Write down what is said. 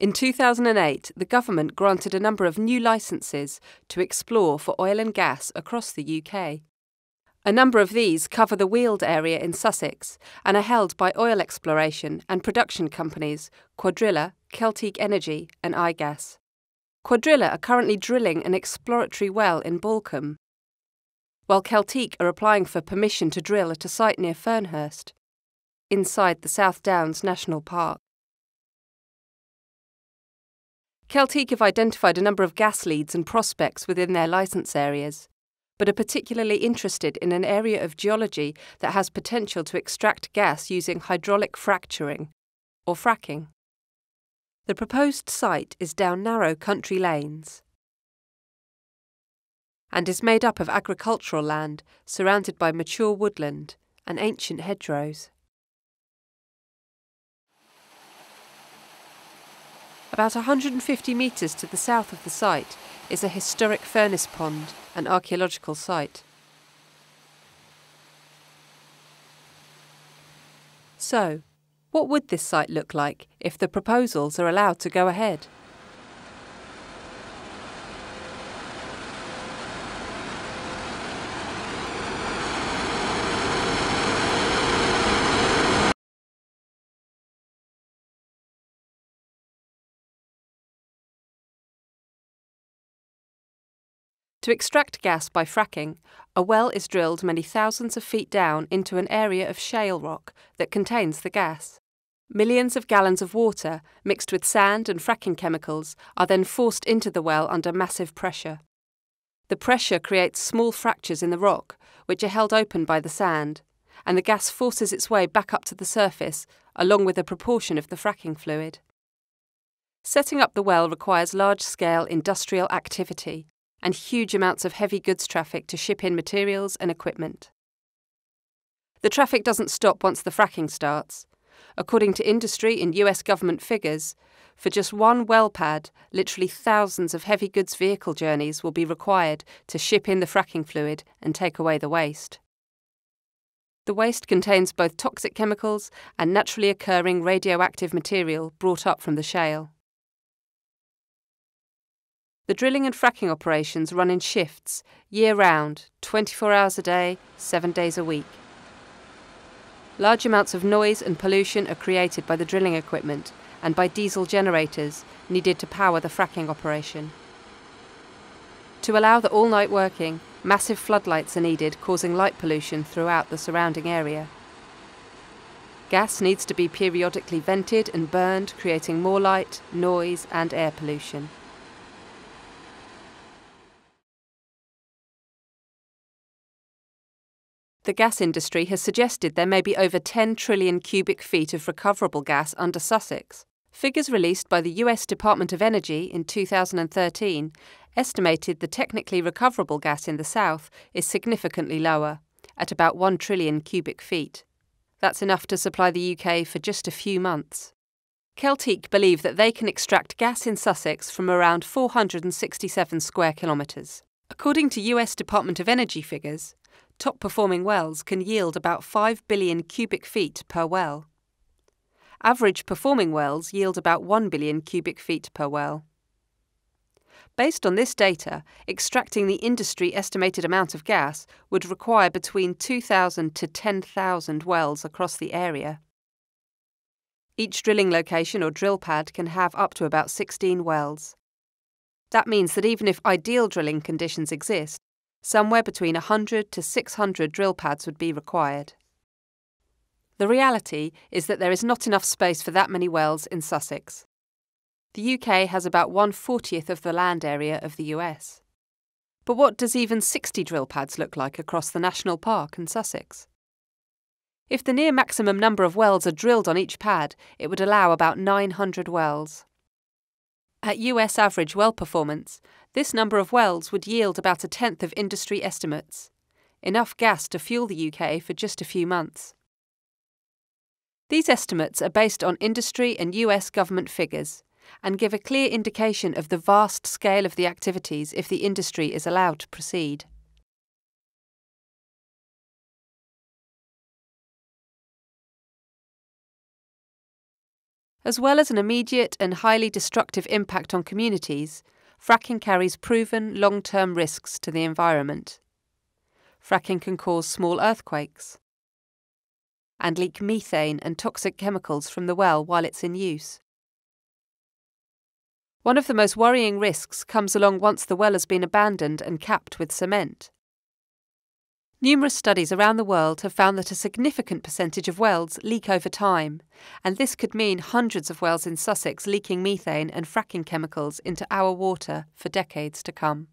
In 2008, the government granted a number of new licences to explore for oil and gas across the UK. A number of these cover the Weald area in Sussex and are held by oil exploration and production companies Cuadrilla, Celtic Energy, and iGas. Cuadrilla are currently drilling an exploratory well in Balcombe, while Celtic are applying for permission to drill at a site near Fernhurst, inside the South Downs National Park. Celtic have identified a number of gas leads and prospects within their licence areas, but are particularly interested in an area of geology that has potential to extract gas using hydraulic fracturing, or fracking. The proposed site is down narrow country lanes and is made up of agricultural land surrounded by mature woodland and ancient hedgerows. About 150 metres to the south of the site is a historic furnace pond, an archaeological site. So, what would this site look like if the proposals are allowed to go ahead? To extract gas by fracking, a well is drilled many thousands of feet down into an area of shale rock that contains the gas. Millions of gallons of water, mixed with sand and fracking chemicals, are then forced into the well under massive pressure. The pressure creates small fractures in the rock, which are held open by the sand, and the gas forces its way back up to the surface, along with a proportion of the fracking fluid. Setting up the well requires large scale industrial activity, and huge amounts of heavy goods traffic to ship in materials and equipment. The traffic doesn't stop once the fracking starts. According to industry and US government figures, for just one well pad, literally thousands of heavy goods vehicle journeys will be required to ship in the fracking fluid and take away the waste. The waste contains both toxic chemicals and naturally occurring radioactive material brought up from the shale. The drilling and fracking operations run in shifts, year round, 24 hours a day, 7 days a week. Large amounts of noise and pollution are created by the drilling equipment and by diesel generators needed to power the fracking operation. To allow the all night working, massive floodlights are needed, causing light pollution throughout the surrounding area. Gas needs to be periodically vented and burned, creating more light, noise, and air pollution. The gas industry has suggested there may be over 10 trillion cubic feet of recoverable gas under Sussex. Figures released by the US Department of Energy in 2013 estimated the technically recoverable gas in the south is significantly lower, at about 1 trillion cubic feet. That's enough to supply the UK for just a few months. Celtic believe that they can extract gas in Sussex from around 467 square kilometres. According to US Department of Energy figures, top performing wells can yield about 5 billion cubic feet per well. Average performing wells yield about 1 billion cubic feet per well. Based on this data, extracting the industry estimated amount of gas would require between 2,000 to 10,000 wells across the area. Each drilling location or drill pad can have up to about 16 wells. That means that even if ideal drilling conditions exist, Somewhere between 100 to 600 drill pads would be required. The reality is that there is not enough space for that many wells in Sussex. The UK has about 140th of the land area of the US. But what does even 60 drill pads look like across the national park and Sussex? If the near maximum number of wells are drilled on each pad, it would allow about 900 wells. At US average well performance, this number of wells would yield about a tenth of industry estimates, enough gas to fuel the UK for just a few months. These estimates are based on industry and US government figures and give a clear indication of the vast scale of the activities if the industry is allowed to proceed. As well as an immediate and highly destructive impact on communities, fracking carries proven long term risks to the environment. Fracking can cause small earthquakes and leak methane and toxic chemicals from the well while it's in use. One of the most worrying risks comes along once the well has been abandoned and capped with cement. Numerous studies around the world have found that a significant percentage of wells leak over time, and this could mean hundreds of wells in Sussex leaking methane and fracking chemicals into our water for decades to come.